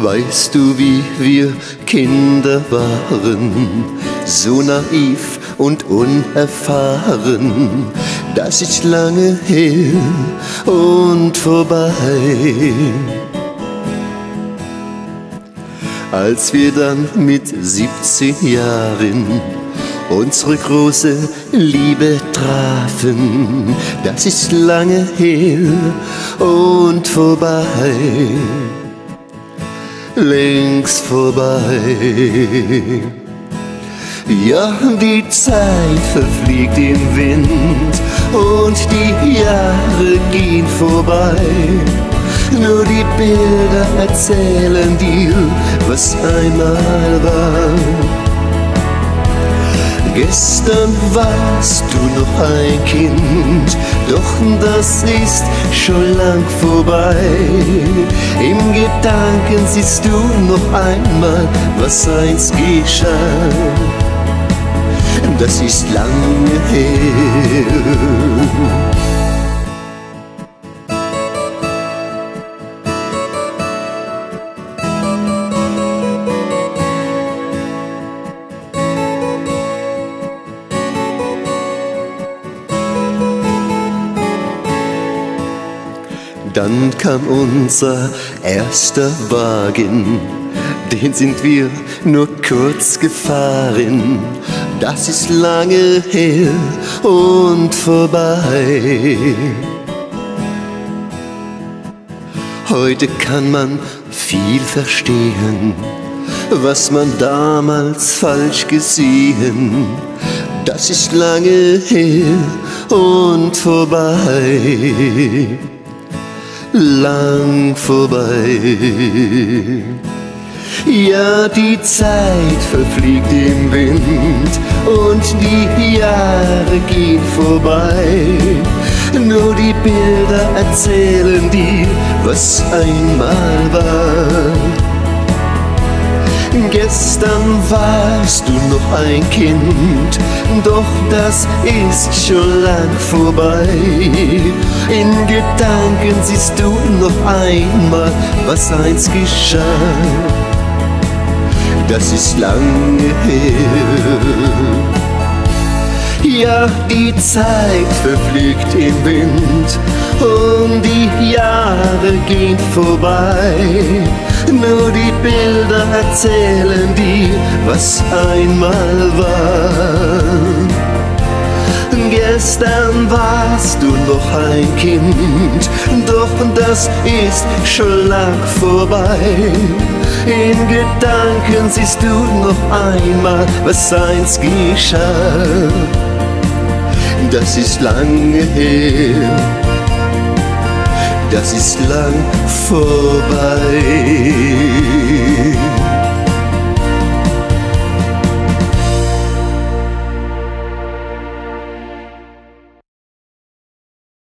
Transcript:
Weißt du, wie wir Kinder waren, so naiv und unerfahren, das ist lange her und vorbei. Als wir dann mit 17 Jahren unsere große Liebe trafen, das ist lange her und vorbei längst vorbei. Ja, die Zeit verfliegt im Wind und die Jahre gehen vorbei. Nur die Bilder erzählen dir, was einmal war. Gestern warst du noch ein Kind, doch das ist schon lang vorbei. Im Gedanken siehst du noch einmal, was einst geschah. Das ist lange her. Dann kam unser erster Wagen, den sind wir nur kurz gefahren. Das ist lange her und vorbei. Heute kann man viel verstehen, was man damals falsch gesehen. Das ist lange her und vorbei lang vorbei. Ja, die Zeit verfliegt im Wind und die Jahre gehen vorbei. Nur die Bilder erzählen dir, was einmal war. Gestern warst du noch ein Kind, doch das ist schon lang vorbei. In Gedanken siehst du noch einmal, was einst geschah. Das ist lange her. Ja, die Zeit verfliegt im Wind und die Jahre gehen vorbei. Nur die Bilder erzählen dir, was einmal war. Gestern warst du noch ein Kind, doch das ist schon lang vorbei. In Gedanken siehst du noch einmal, was einst geschah das ist lange her, das ist lang vorbei.